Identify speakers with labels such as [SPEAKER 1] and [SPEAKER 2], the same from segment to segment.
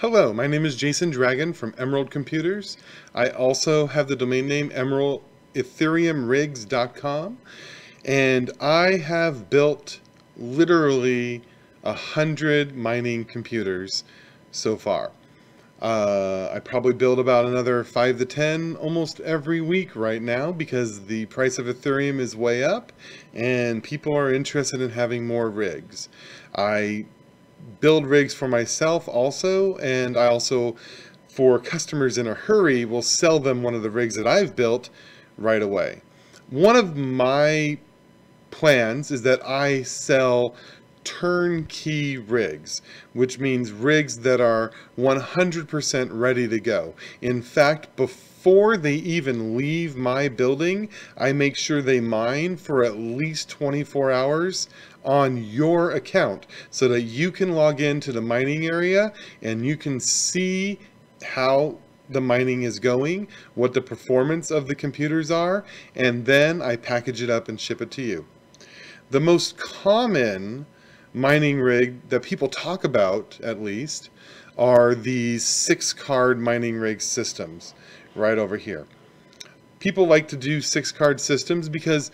[SPEAKER 1] Hello, my name is Jason Dragon from Emerald Computers. I also have the domain name Emerald ethereumrigs.com and I have built literally a hundred mining computers so far. Uh, I probably build about another 5 to 10 almost every week right now because the price of Ethereum is way up and people are interested in having more rigs. I build rigs for myself also and I also for customers in a hurry will sell them one of the rigs that I've built right away. One of my plans is that I sell turnkey rigs, which means rigs that are 100% ready to go. In fact, before they even leave my building, I make sure they mine for at least 24 hours on your account so that you can log into the mining area and you can see how the mining is going, what the performance of the computers are, and then I package it up and ship it to you. The most common mining rig that people talk about, at least, are these six card mining rig systems right over here. People like to do six card systems because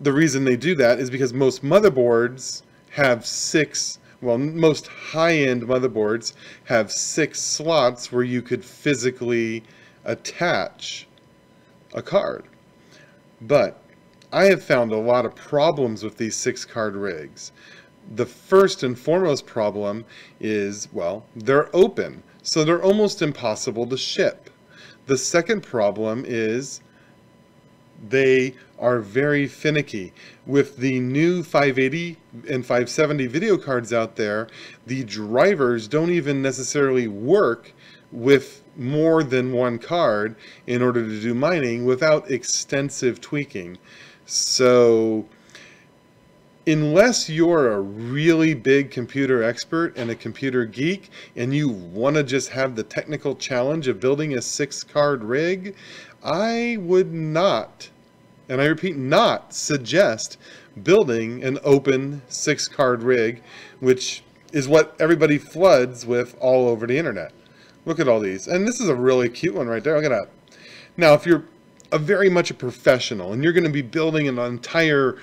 [SPEAKER 1] the reason they do that is because most motherboards have six well, most high-end motherboards have six slots where you could physically attach a card. But I have found a lot of problems with these six card rigs. The first and foremost problem is, well, they're open, so they're almost impossible to ship. The second problem is they are very finicky. With the new 580 and 570 video cards out there, the drivers don't even necessarily work with more than one card in order to do mining without extensive tweaking. So unless you're a really big computer expert and a computer geek and you want to just have the technical challenge of building a six card rig, I would not, and I repeat, not suggest building an open six card rig, which is what everybody floods with all over the internet. Look at all these. And this is a really cute one right there. Look at that. Now, if you're a very much a professional and you're going to be building an entire,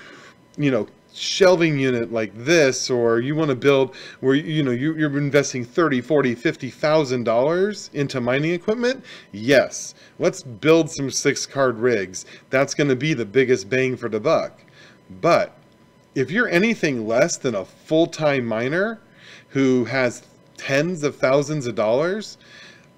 [SPEAKER 1] you know, shelving unit like this or you want to build where you know you, are investing 30 40 50 thousand dollars into mining equipment? Yes. Let's build some six card rigs. That's going to be the biggest bang for the buck. But if you're anything less than a full-time miner who has tens of thousands of dollars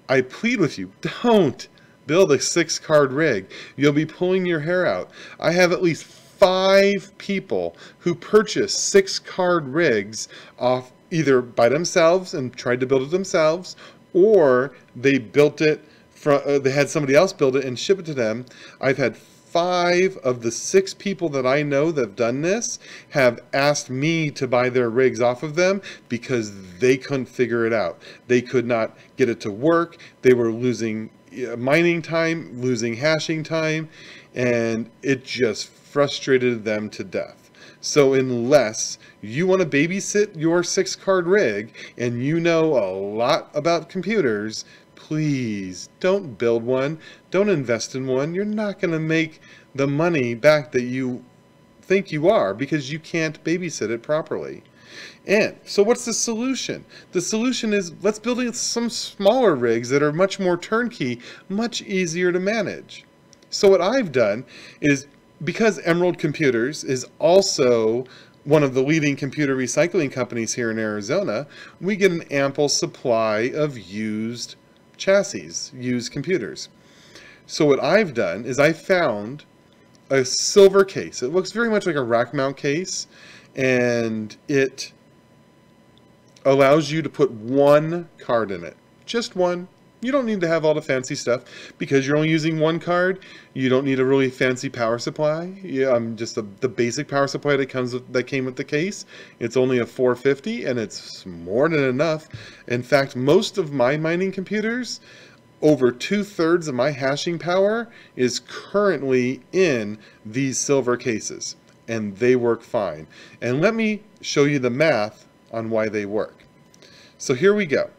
[SPEAKER 1] i plead with you don't build a six card rig. You'll be pulling your hair out. I have at least five people who purchased six card rigs off either by themselves and tried to build it themselves, or they built it from, uh, they had somebody else build it and ship it to them. I've had five of the six people that I know that have done this have asked me to buy their rigs off of them because they couldn't figure it out. They could not get it to work. They were losing uh, mining time, losing hashing time, and it just frustrated them to death. So unless you want to babysit your six card rig and you know a lot about computers, please don't build one. Don't invest in one. You're not going to make the money back that you think you are because you can't babysit it properly. And so what's the solution? The solution is let's build some smaller rigs that are much more turnkey, much easier to manage. So what I've done is because Emerald Computers is also one of the leading computer recycling companies here in Arizona, we get an ample supply of used chassis, used computers. So what I've done is I found a silver case. It looks very much like a rack mount case and it allows you to put one card in it. Just one. You don't need to have all the fancy stuff because you're only using one card. You don't need a really fancy power supply. Yeah, I'm just the, the basic power supply that comes with, that came with the case. It's only a 450 and it's more than enough. In fact, most of my mining computers, over two thirds of my hashing power is currently in these silver cases and they work fine. And let me show you the math on why they work. So here we go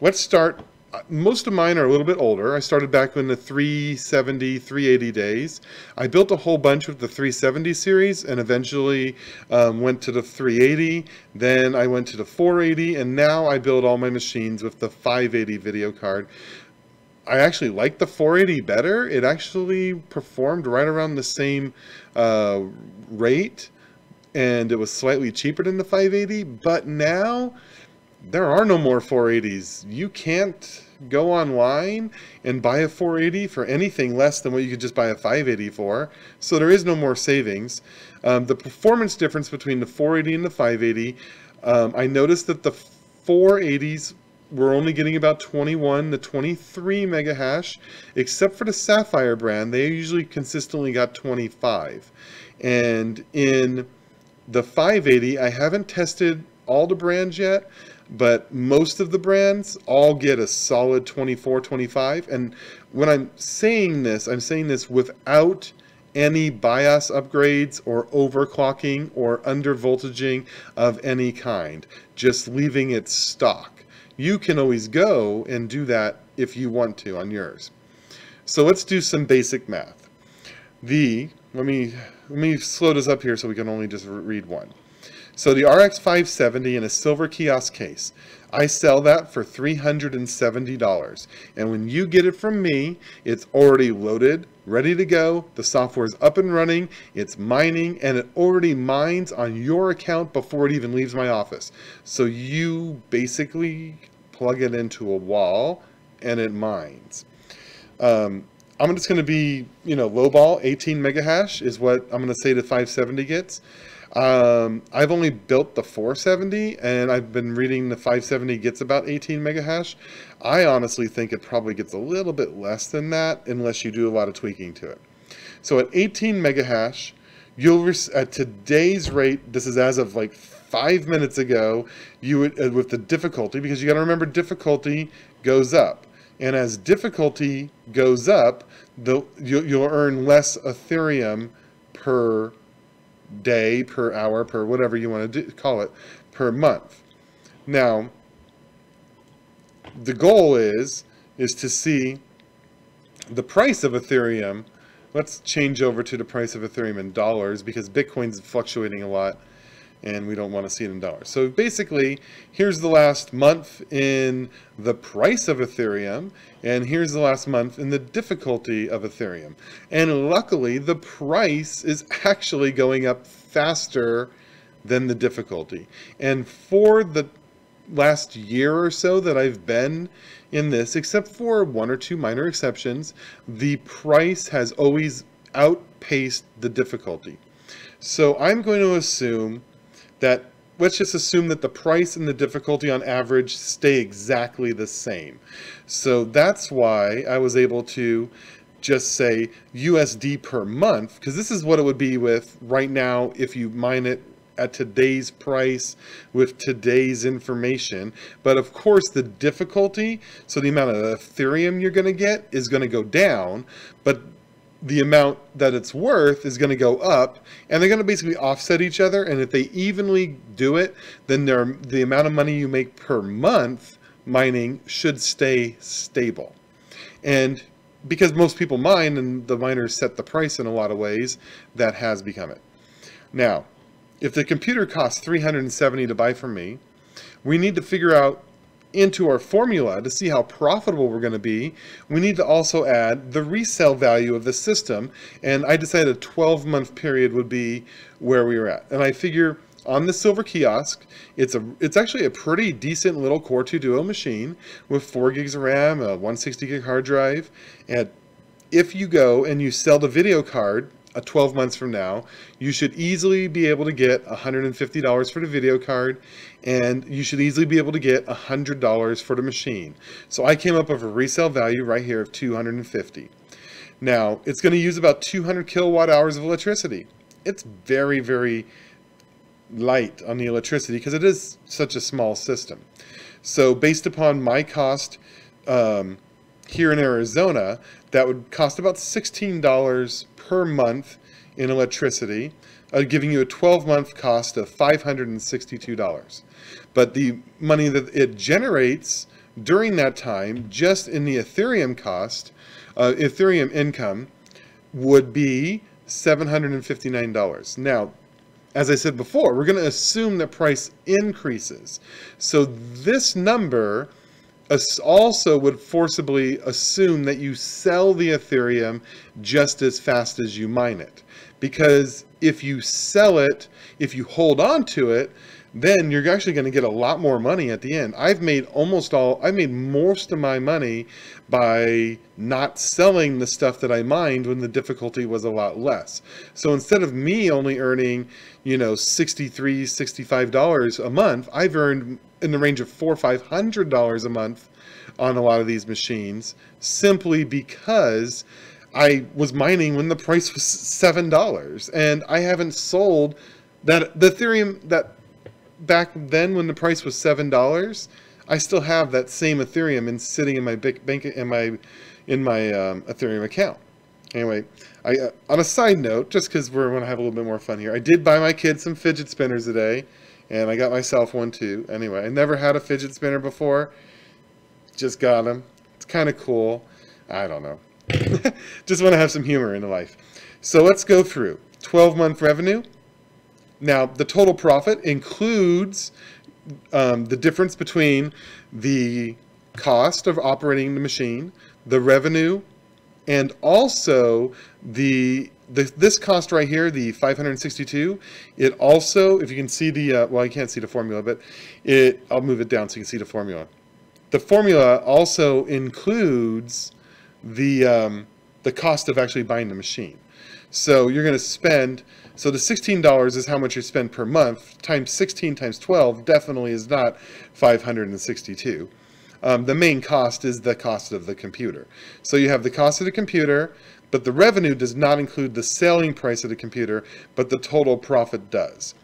[SPEAKER 1] let's start. Uh, Most of mine are a little bit older. I started back in the 370, 380 days. I built a whole bunch with the 370 series and eventually um, went to the 380. Then I went to the 480, and now I build all my machines with the 580 video card. I actually like the 480 better. It actually performed right around the same uh, rate, and it was slightly cheaper than the 580. But now there are no more 480s. You can't go online and buy a 480 for anything less than what you could just buy a 580 for. So there is no more savings. Um, the performance difference between the 480 and the 580, um, I noticed that the 480s we're only getting about 21 to 23 mega hash, except for the Sapphire brand. They usually consistently got 25. And in the 580, I haven't tested all the brands yet, but most of the brands all get a solid 24, 25. And when I'm saying this, I'm saying this without any BIOS upgrades or overclocking or undervoltaging of any kind, just leaving it stock you can always go and do that if you want to on yours. So let's do some basic math. The, let me, let me slow this up here so we can only just read one. So the RX 570 in a silver kiosk case, I sell that for $370. And when you get it from me, it's already loaded, ready to go. The software is up and running, it's mining, and it already mines on your account before it even leaves my office. So you basically plug it into a wall and it mines. Um, I'm just going to be, you know, lowball 18 mega hash is what I'm going to say the 570 gets. Um, I've only built the 470 and I've been reading the 570 gets about 18 mega hash. I honestly think it probably gets a little bit less than that unless you do a lot of tweaking to it. So at 18 mega hash, you'll at today's rate, this is as of like five minutes ago, you would, uh, with the difficulty, because you got to remember difficulty goes up. And as difficulty goes up, the, you, you'll earn less Ethereum per day, per hour, per whatever you want to do, call it, per month. Now, the goal is is to see the price of Ethereum. Let's change over to the price of Ethereum in dollars because Bitcoin's fluctuating a lot and we don't want to see it in dollars. So basically, here's the last month in the price of Ethereum, and here's the last month in the difficulty of Ethereum. And luckily, the price is actually going up faster than the difficulty. And for the last year or so that I've been in this, except for one or two minor exceptions, the price has always outpaced the difficulty. So I'm going to assume that let's just assume that the price and the difficulty on average stay exactly the same. So that's why I was able to just say USD per month, because this is what it would be with right now if you mine it at today's price with today's information. But of course, the difficulty, so the amount of Ethereum you're going to get is going to go down. But the amount that it's worth is going to go up and they're going to basically offset each other and if they evenly do it then the amount of money you make per month mining should stay stable. And because most people mine and the miners set the price in a lot of ways that has become it. Now if the computer costs 370 to buy from me we need to figure out into our formula to see how profitable we're going to be, we need to also add the resale value of the system. And I decided a 12 month period would be where we were at. And I figure on the silver kiosk, it's a it's actually a pretty decent little Core 2 Duo machine with 4 gigs of RAM, a 160 gig hard drive. And if you go and you sell the video card uh, 12 months from now, you should easily be able to get $150 for the video card and you should easily be able to get $100 for the machine. So I came up with a resale value right here of 250. Now, it's going to use about 200 kilowatt hours of electricity. It's very, very light on the electricity because it is such a small system. So based upon my cost um, here in Arizona, that would cost about $16 per month in electricity, uh, giving you a 12 month cost of $562. But the money that it generates during that time, just in the Ethereum cost, uh, Ethereum income would be $759. Now, as I said before, we're going to assume that price increases. So this number also would forcibly assume that you sell the Ethereum just as fast as you mine it. Because if you sell it, if you hold on to it, then you're actually going to get a lot more money at the end. I've made almost all, I made most of my money by not selling the stuff that I mined when the difficulty was a lot less. So instead of me only earning, you know, $63, 65 dollars a month, I've earned in the range of four, or five hundred dollars a month on a lot of these machines simply because I was mining when the price was seven dollars, and I haven't sold that the Ethereum that back then when the price was seven dollars. I still have that same Ethereum and sitting in my bank in my in my um, Ethereum account. Anyway, I uh, on a side note, just because we're going to have a little bit more fun here, I did buy my kids some fidget spinners today, and I got myself one too. Anyway, I never had a fidget spinner before. Just got them. It's kind of cool. I don't know. Just want to have some humor in the life. So let's go through 12 month revenue. Now, the total profit includes um, the difference between the cost of operating the machine, the revenue, and also the, this cost right here, the 562. It also, if you can see the uh, well, I can't see the formula, but it I'll move it down so you can see the formula. The formula also includes the um, the cost of actually buying the machine. So you're going to spend, so the $16 is how much you spend per month, times 16 times 12 definitely is not 562. Um, the main cost is the cost of the computer. So you have the cost of the computer, but the revenue does not include the selling price of the computer, but the total profit does.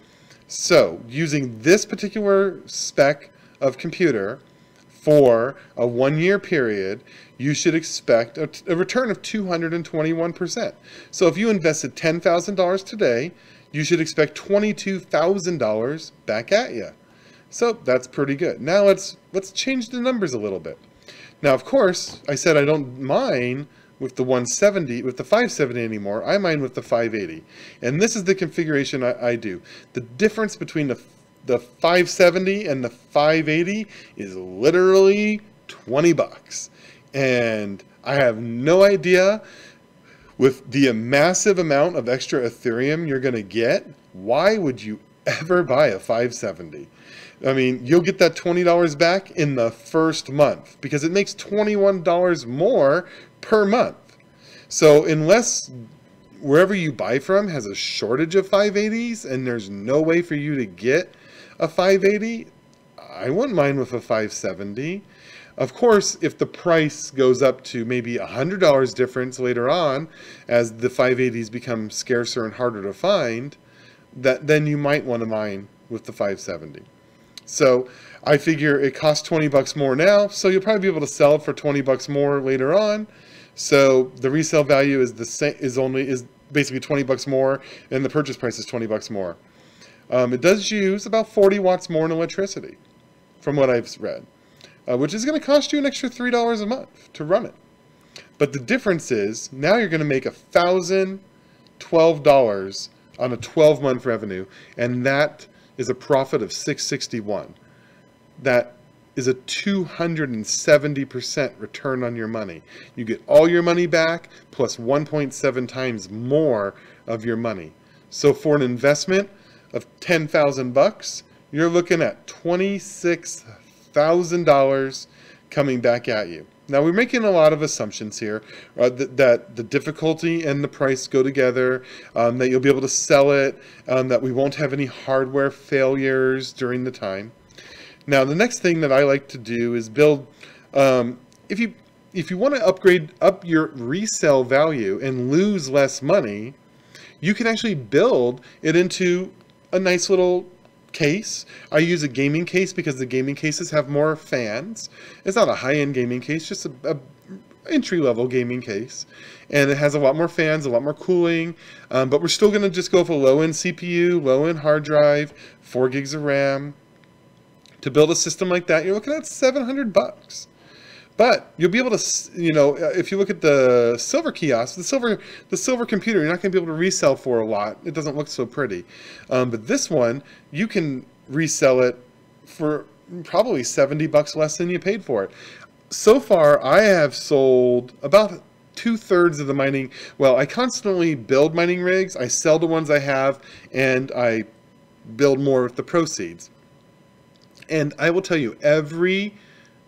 [SPEAKER 1] So using this particular spec of computer for a one year period, you should expect a, a return of 221%. So if you invested $10,000 today, you should expect $22,000 back at you. So that's pretty good. Now let's let's change the numbers a little bit. Now, of course, I said I don't mine with the 170, with the 570 anymore. I mine with the 580. And this is the configuration I, I do. The difference between the, the 570 and the 580 is literally 20 bucks and I have no idea with the massive amount of extra Ethereum you're going to get, why would you ever buy a 570? I mean, you'll get that $20 back in the first month because it makes $21 more per month. So unless wherever you buy from has a shortage of 580s and there's no way for you to get a 580, I wouldn't mind with a 570. Of course, if the price goes up to maybe $100 difference later on, as the 580s become scarcer and harder to find, that then you might want to mine with the 570. So I figure it costs 20 bucks more now, so you'll probably be able to sell for 20 bucks more later on. So the resale value is the same is only is basically 20 bucks more, and the purchase price is 20 bucks more. Um, it does use about 40 watts more in electricity, from what I've read uh, which is going to cost you an extra $3 a month to run it. But the difference is now you're going to make a $1,012 on a 12 month revenue, and that is a profit of 661. That is a 270% return on your money. You get all your money back plus 1.7 times more of your money. So for an investment of 10,000 bucks, you're looking at 26 $1,000 coming back at you. Now we're making a lot of assumptions here uh, that, that, the difficulty and the price go together, um, that you'll be able to sell it, um, that we won't have any hardware failures during the time. Now the next thing that I like to do is build, um, if you if you want to upgrade up your resale value and lose less money, you can actually build it into a nice little case. I use a gaming case because the gaming cases have more fans. It's not a high-end gaming case, just a, a entry-level gaming case. And it has a lot more fans, a lot more cooling, um, but we're still going to just go for low-end CPU, low-end hard drive, 4 gigs of RAM, To build a system like that, you're looking at 700 bucks. But you'll be able to, you know, uh, if you look at the silver kiosk, the silver, the silver computer, you're not going to be able to resell for a lot. It doesn't look so pretty. Um, but this one, you can resell it for probably 70 bucks less than you paid for it. So far, I have sold about two thirds of the mining. Well, I constantly build mining rigs. I sell the ones I have, and I build more with the proceeds. And I will tell you, every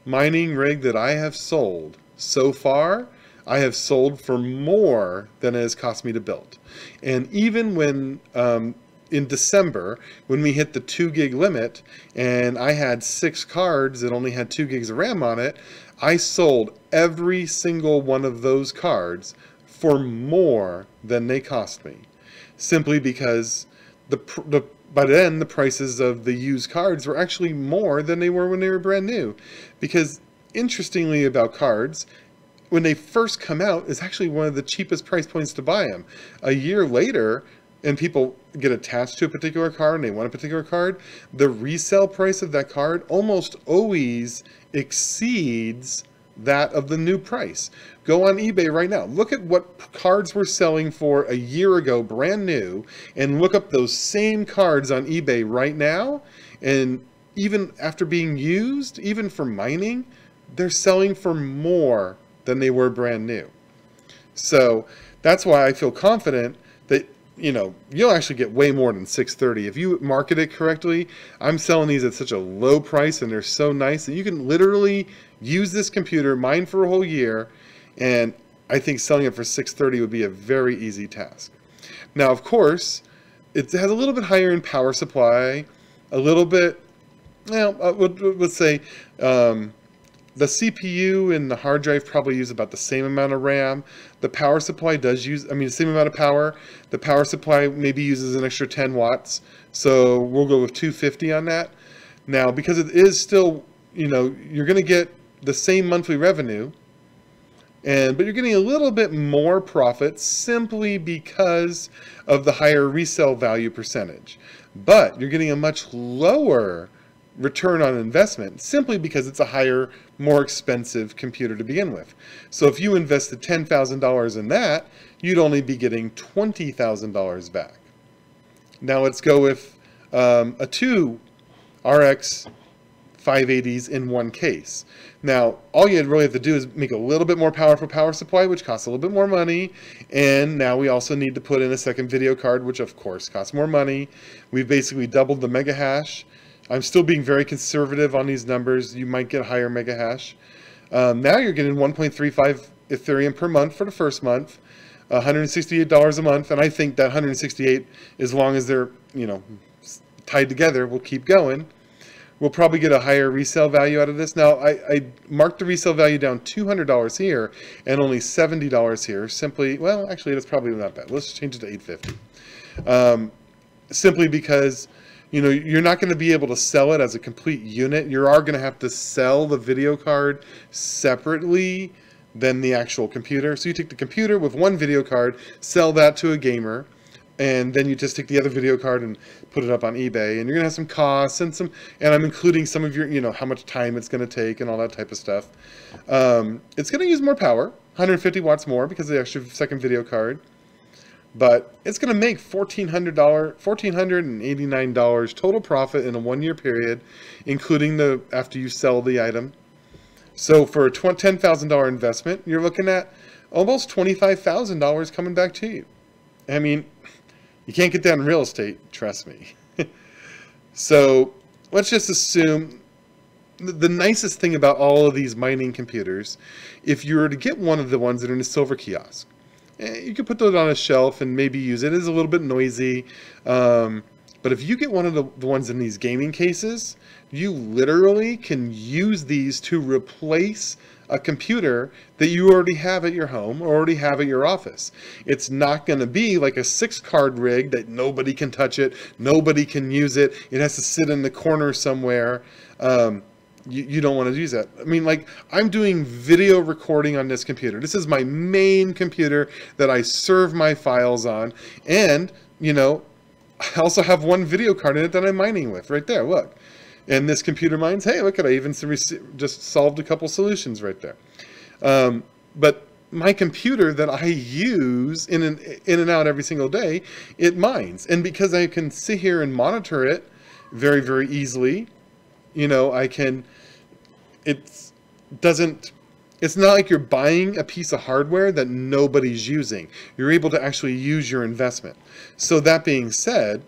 [SPEAKER 1] mining rig that I have sold so far, I have sold for more than it has cost me to build. And even when um, in December, when we hit the two gig limit and I had six cards that only had two gigs of RAM on it, I sold every single one of those cards for more than they cost me. Simply because the, the by then the prices of the used cards were actually more than they were when they were brand new. Because interestingly about cards, when they first come out is actually one of the cheapest price points to buy them. A year later, and people get attached to a particular card and they want a particular card, the resale price of that card almost always exceeds that of the new price. Go on eBay right now. Look at what cards were selling for a year ago, brand new, and look up those same cards on eBay right now. And even after being used, even for mining, they're selling for more than they were brand new. So that's why I feel confident that you know you'll actually get way more than 630 if you market it correctly. I'm selling these at such a low price and they're so nice that you can literally use this computer, mine for a whole year, and I think selling it for 630 would be a very easy task. Now, of course, it has a little bit higher in power supply, a little bit, well, let's say um, the CPU and the hard drive probably use about the same amount of RAM. The power supply does use, I mean, the same amount of power. The power supply maybe uses an extra 10 watts. So we'll go with 250 on that. Now, because it is still, you know, you're going to get the same monthly revenue, and but you're getting a little bit more profit simply because of the higher resale value percentage. But you're getting a much lower return on investment simply because it's a higher, more expensive computer to begin with. So if you invested $10,000 in that, you'd only be getting $20,000 back. Now let's go with um, a 2 RX 580s in one case. Now, all you really have to do is make a little bit more powerful power supply, which costs a little bit more money. And now we also need to put in a second video card, which of course costs more money. We've basically doubled the mega hash. I'm still being very conservative on these numbers. You might get higher mega hash. Um, now you're getting 1.35 Ethereum per month for the first month, $168 a month. And I think that 168, as long as they're, you know, tied together, will keep going we'll probably get a higher resale value out of this. Now, I, I marked the resale value down $200 here and only $70 here. Simply, well, actually, that's probably not bad. Let's change it to 850 um, Simply because, you know, you're not going to be able to sell it as a complete unit. You are going to have to sell the video card separately than the actual computer. So you take the computer with one video card, sell that to a gamer, and then you just take the other video card and put it up on eBay, and you're gonna have some costs and some, and I'm including some of your, you know, how much time it's gonna take and all that type of stuff. Um, it's gonna use more power, 150 watts more because of the extra second video card, but it's gonna make $1,400, $1,489 total profit in a one-year period, including the after you sell the item. So for a $10,000 investment, you're looking at almost $25,000 coming back to you. I mean, you can't get that in real estate, trust me. so let's just assume the nicest thing about all of these mining computers, if you were to get one of the ones that are in a silver kiosk, eh, you could put those on a shelf and maybe use it. It is a little bit noisy. Um, but if you get one of the, the ones in these gaming cases, you literally can use these to replace a computer that you already have at your home or already have at your office. It's not going to be like a six card rig that nobody can touch it, nobody can use it, it has to sit in the corner somewhere. Um, you, you don't want to use that. I mean, like, I'm doing video recording on this computer. This is my main computer that I serve my files on. And, you know, I also have one video card in it that I'm mining with right there. Look. And this computer mines, hey, look at I even just solved a couple solutions right there. Um, but my computer that I use in and in and out every single day, it mines. And because I can sit here and monitor it very, very easily, you know, I can, it doesn't, it's not like you're buying a piece of hardware that nobody's using. You're able to actually use your investment. So that being said,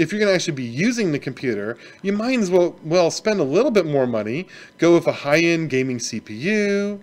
[SPEAKER 1] if you're going to actually be using the computer, you might as well, well spend a little bit more money, go with a high-end gaming CPU,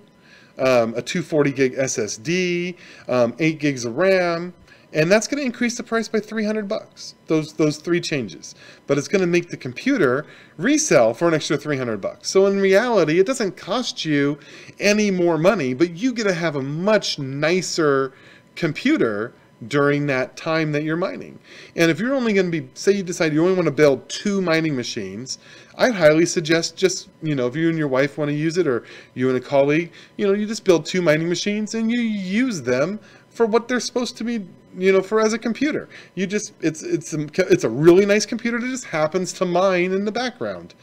[SPEAKER 1] um, a 240 gig SSD, um, 8 gigs of RAM, and that's going to increase the price by 300 bucks. Those those three changes, but it's going to make the computer resell for an extra 300 bucks. So in reality, it doesn't cost you any more money, but you get to have a much nicer computer during that time that you're mining. And if you're only going to be, say you decide you only want to build two mining machines, I'd highly suggest just, you know, if you and your wife want to use it or you and a colleague, you know, you just build two mining machines and you use them for what they're supposed to be, you know, for as a computer. You just, it's, it's, a, it's a really nice computer that just happens to mine in the background.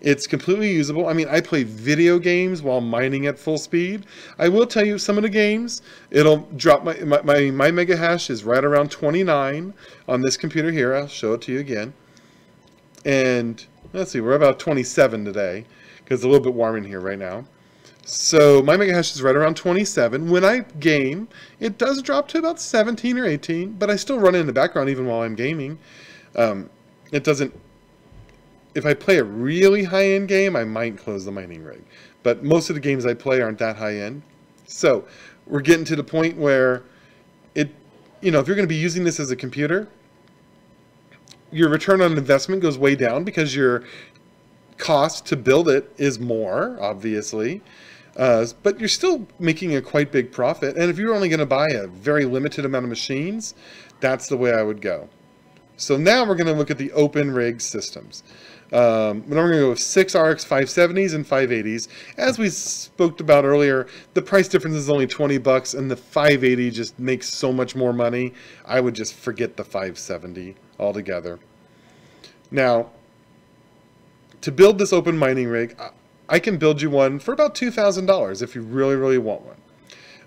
[SPEAKER 1] It's completely usable. I mean, I play video games while mining at full speed. I will tell you some of the games, it'll drop my, my, my, my mega hash is right around 29 on this computer here. I'll show it to you again. And Let's see, we're about 27 today because it's a little bit warm in here right now. So my mega hash is right around 27. When I game, it does drop to about 17 or 18, but I still run it in the background even while I'm gaming. Um, it doesn't, if I play a really high-end game, I might close the mining rig. But most of the games I play aren't that high-end. So we're getting to the point where it, you know, if you're going to be using this as a computer, your return on investment goes way down because your cost to build it is more, obviously. Uh, but you're still making a quite big profit. And if you're only going to buy a very limited amount of machines, that's the way I would go. So now we're going to look at the open rig systems. Um, now we're going to go with six RX 570s and 580s. As we spoke about earlier, the price difference is only 20 bucks, and the 580 just makes so much more money. I would just forget the 570 altogether. Now, to build this open mining rig, I can build you one for about $2,000 if you really, really want one.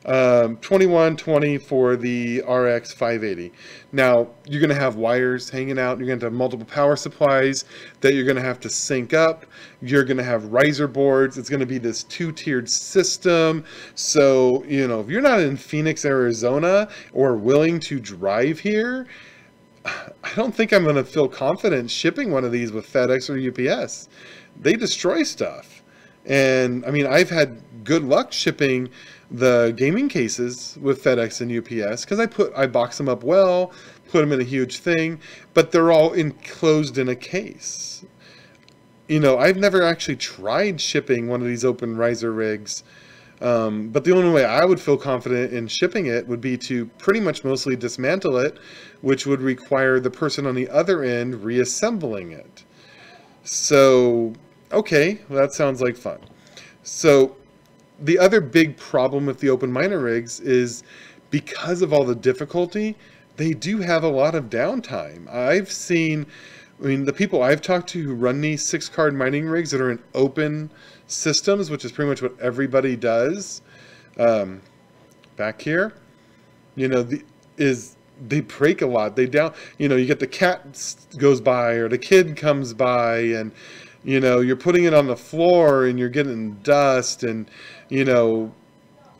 [SPEAKER 1] Um, 2120 for the RX 580. Now, you're going to have wires hanging out. You're going to have multiple power supplies that you're going to have to sync up. You're going to have riser boards. It's going to be this two-tiered system. So, you know, if you're not in Phoenix, Arizona or willing to drive here, I don't think I'm going to feel confident shipping one of these with FedEx or UPS. They destroy stuff. And I mean, I've had good luck shipping the gaming cases with FedEx and UPS because I put I box them up well, put them in a huge thing, but they're all enclosed in a case. You know, I've never actually tried shipping one of these open riser rigs um, but the only way I would feel confident in shipping it would be to pretty much mostly dismantle it, which would require the person on the other end reassembling it. So, okay, well, that sounds like fun. So, the other big problem with the open miner rigs is because of all the difficulty, they do have a lot of downtime. I've seen, I mean, the people I've talked to who run these six card mining rigs that are in open systems, which is pretty much what everybody does. Um, back here, you know, the, is they break a lot. They down, you know, you get the cat goes by or the kid comes by and, you know, you're putting it on the floor and you're getting dust and, you know,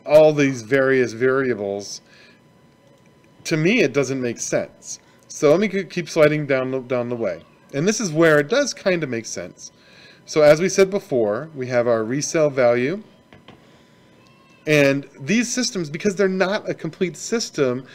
[SPEAKER 1] all these various variables. To me, it doesn't make sense. So let me keep sliding down the, down the way. And this is where it does kind of make sense. So as we said before, we have our resale value. And these systems, because they're not a complete system,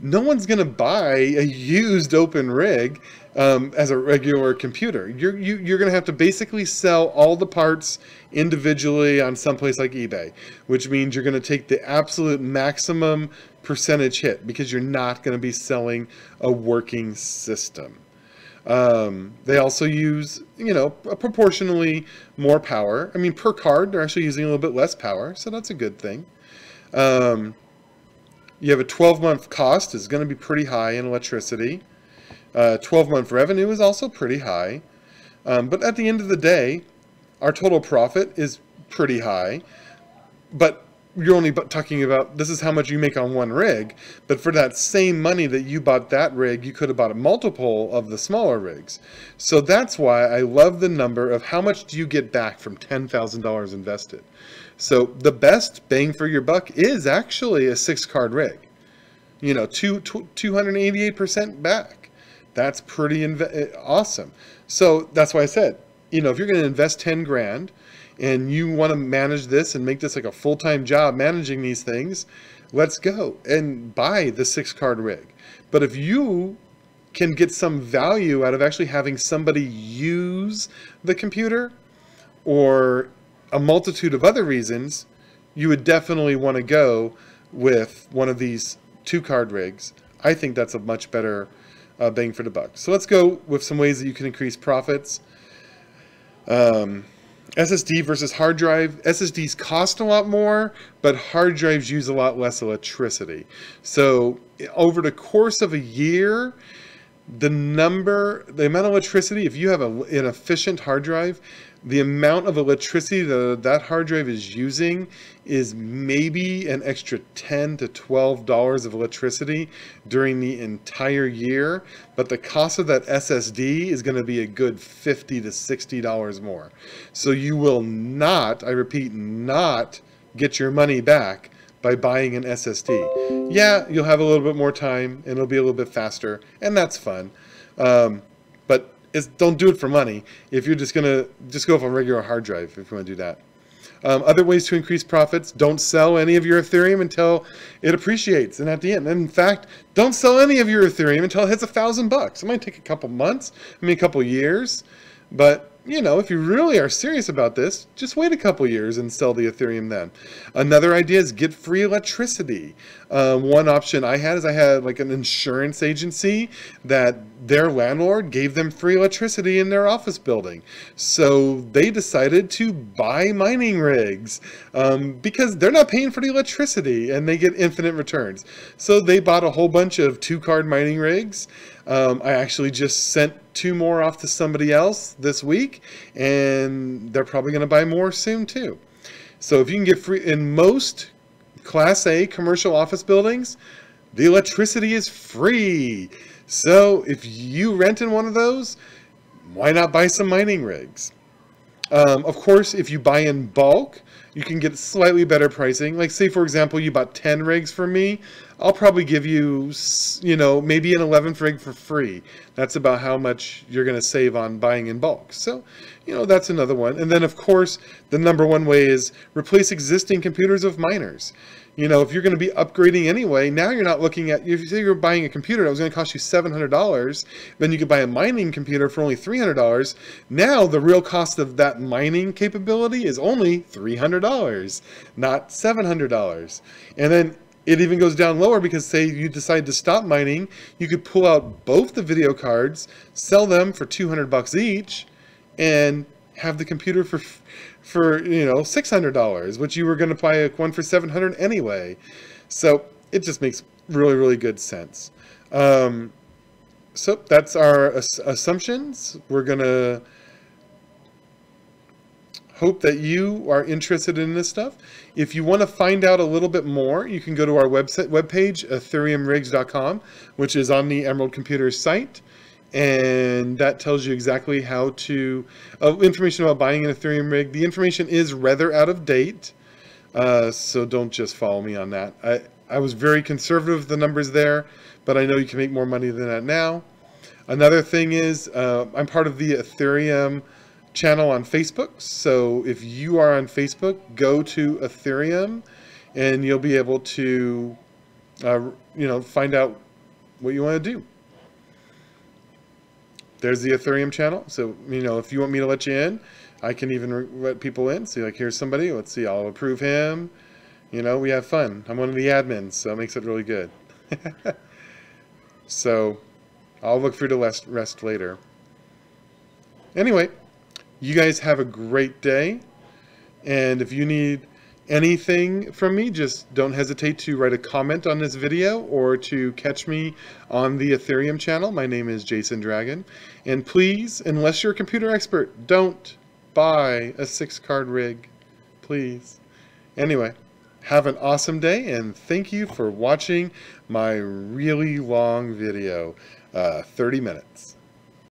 [SPEAKER 1] no one's going to buy a used open rig um, as a regular computer. You're, you, are you are going to have to basically sell all the parts individually on someplace like eBay, which means you're going to take the absolute maximum percentage hit because you're not going to be selling a working system. Um, they also use, you know, proportionally more power. I mean, per card, they're actually using a little bit less power, so that's a good thing. Um, you have a 12-month cost is going to be pretty high in electricity. 12-month uh, revenue is also pretty high. Um, but at the end of the day, our total profit is pretty high. But you're only talking about this is how much you make on one rig. But for that same money that you bought that rig, you could have bought a multiple of the smaller rigs. So that's why I love the number of how much do you get back from $10,000 invested. So the best bang for your buck is actually a six card rig. You know, two, 288% back. That's pretty eh, awesome. So that's why I said, you know, if you're going to invest 10 grand, and you want to manage this and make this like a full-time job managing these things, let's go and buy the six card rig. But if you can get some value out of actually having somebody use the computer or a multitude of other reasons, you would definitely want to go with one of these two card rigs. I think that's a much better uh, bang for the buck. So let's go with some ways that you can increase profits. Um, SSD versus hard drive. SSDs cost a lot more, but hard drives use a lot less electricity. So over the course of a year, the number, the amount of electricity, if you have a, an efficient hard drive, the amount of electricity that that hard drive is using is maybe an extra 10 to 12 dollars of electricity during the entire year but the cost of that ssd is going to be a good 50 to 60 dollars more. So you will not i repeat not get your money back by buying an ssd yeah you'll have a little bit more time and it'll be a little bit faster and that's fun. Um, is don't do it for money. If you're just gonna just go off a regular hard drive if you want to do that. Um, other ways to increase profits: don't sell any of your Ethereum until it appreciates, and at the end, in fact, don't sell any of your Ethereum until it hits a thousand bucks. It might take a couple months, I mean, a couple years, but you know, if you really are serious about this, just wait a couple years and sell the Ethereum then. Another idea is get free electricity. Uh, one option I had is I had like an insurance agency that their landlord gave them free electricity in their office building. So they decided to buy mining rigs um, because they're not paying for the electricity and they get infinite returns. So they bought a whole bunch of two card mining rigs. Um, I actually just sent two more off to somebody else this week, and they're probably going to buy more soon too. So if you can get free in most Class A commercial office buildings, the electricity is free. So if you rent in one of those, why not buy some mining rigs? Um, of course, if you buy in bulk, you can get slightly better pricing. Like say, for example, you bought 10 rigs from me, I'll probably give you, you know, maybe an 11th rig for free. That's about how much you're going to save on buying in bulk. So, you know, that's another one. And then, of course, the number one way is replace existing computers with miners. You know, if you're going to be upgrading anyway, now you're not looking at, if you say you're buying a computer that was going to cost you $700, then you could buy a mining computer for only $300. Now the real cost of that mining capability is only $300, not $700. And then it even goes down lower because say you decide to stop mining, you could pull out both the video cards, sell them for 200 bucks each, and have the computer for for you know $600, which you were going to buy a one for 700 anyway. So it just makes really really good sense. Um, so that's our assumptions. We're gonna hope that you are interested in this stuff. If you want to find out a little bit more, you can go to our website webpage, ethereumrigs.com, which is on the Emerald Computers site. And that tells you exactly how to, uh, information about buying an Ethereum rig. The information is rather out of date, uh, so don't just follow me on that. I, I was very conservative the numbers there, but I know you can make more money than that now. Another thing is, uh, I'm part of the Ethereum channel on Facebook. So if you are on Facebook, go to Ethereum and you'll be able to, uh, you know, find out what you want to do. There's the Ethereum channel. So, you know, if you want me to let you in, I can even let people in. See, like, here's somebody. Let's see, I'll approve him. You know, we have fun. I'm one of the admins, so it makes it really good. so, I'll look through the rest later. Anyway, you guys have a great day. And if you need anything from me, just don't hesitate to write a comment on this video or to catch me on the Ethereum channel. My name is Jason Dragon. And please, unless you're a computer expert, don't buy a six card rig. Please. Anyway, have an awesome day and thank you for watching my really long video, uh, 30 minutes.